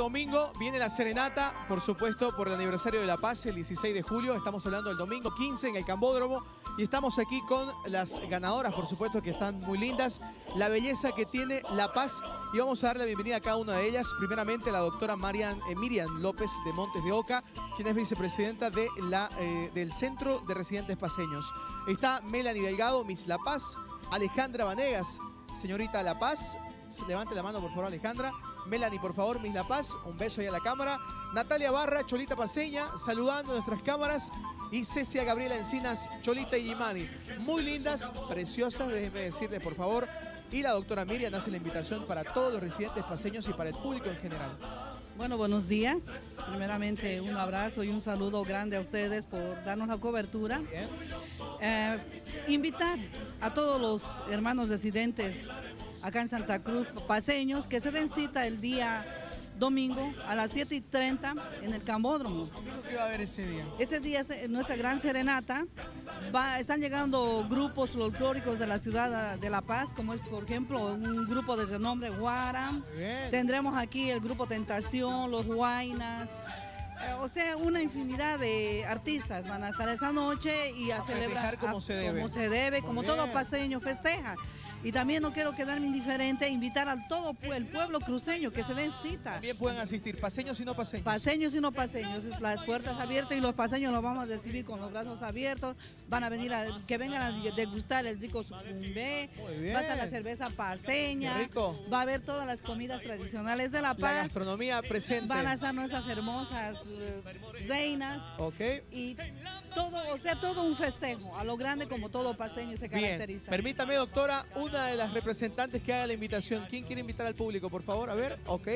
domingo viene la serenata, por supuesto, por el aniversario de La Paz, el 16 de julio. Estamos hablando del domingo 15 en el Cambódromo. Y estamos aquí con las ganadoras, por supuesto, que están muy lindas. La belleza que tiene La Paz. Y vamos a dar la bienvenida a cada una de ellas. Primeramente, la doctora Marian, eh, Miriam López de Montes de Oca, quien es vicepresidenta de la, eh, del Centro de Residentes Paseños. Está Melanie Delgado, Miss La Paz. Alejandra Vanegas, señorita La Paz. Levante la mano, por favor, Alejandra. Melanie, por favor, Miss La Paz. Un beso ahí a la cámara. Natalia Barra, Cholita Paseña, saludando a nuestras cámaras. Y Cecia Gabriela Encinas, Cholita y Yimani. Muy lindas, preciosas, déjenme decirles, por favor. Y la doctora Miriam hace la invitación para todos los residentes paseños y para el público en general. Bueno, buenos días. Primeramente, un abrazo y un saludo grande a ustedes por darnos la cobertura. Eh, invitar a todos los hermanos residentes acá en Santa Cruz, paseños, que se den cita el día domingo a las 7 y 30 en el Cambódromo. ¿Qué va a haber ese día? Ese día es nuestra gran serenata. Va, están llegando grupos folclóricos de la ciudad de La Paz, como es por ejemplo un grupo de renombre Guaram. Tendremos aquí el grupo Tentación, los Huaynas. O sea, una infinidad de artistas van a estar esa noche y a, a celebrar como se debe. Como se debe, como todo paseño festeja. Y también no quiero quedarme indiferente, invitar a todo el pueblo cruceño que se den citas. También pueden asistir, paseños y no paseños. Paseños y no paseños, las puertas abiertas y los paseños los vamos a recibir con los brazos abiertos. Van a venir a, que vengan a degustar el rico sucumbé, va a estar la cerveza paseña, va a haber todas las comidas tradicionales de La Paz. La gastronomía presente. Van a estar nuestras hermosas reinas. Ok. Y todo, o sea, todo un festejo, a lo grande como todo paseño se caracteriza. Bien. Permítame, doctora, una de las representantes que haga la invitación. ¿Quién quiere invitar al público, por favor? A ver, ok.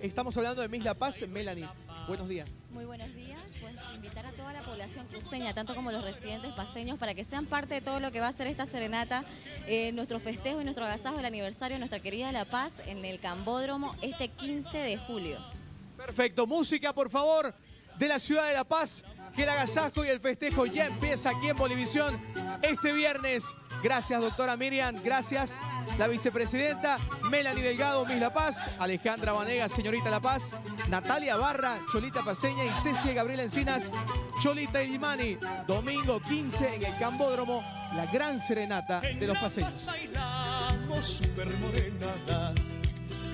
Estamos hablando de Miss La Paz, Melanie. Buenos días. Muy buenos días. Pues invitar a toda la población cruceña, tanto como los residentes paseños, para que sean parte de todo lo que va a ser esta serenata, eh, nuestro festejo y nuestro agasajo del aniversario de nuestra querida La Paz en el Cambódromo este 15 de julio. Perfecto. Música, por favor, de la ciudad de La Paz, que el agasajo y el festejo ya empieza aquí en Bolivisión este viernes. Gracias, doctora Miriam. Gracias, la vicepresidenta Melanie Delgado, Miss La Paz, Alejandra Vanega, señorita La Paz, Natalia Barra, Cholita Paseña y Cecia Gabriela Encinas, Cholita Ilimani. Domingo 15 en el Cambódromo, la gran serenata de los paseños.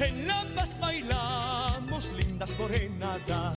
En Paz bailamos, lindas morenadas.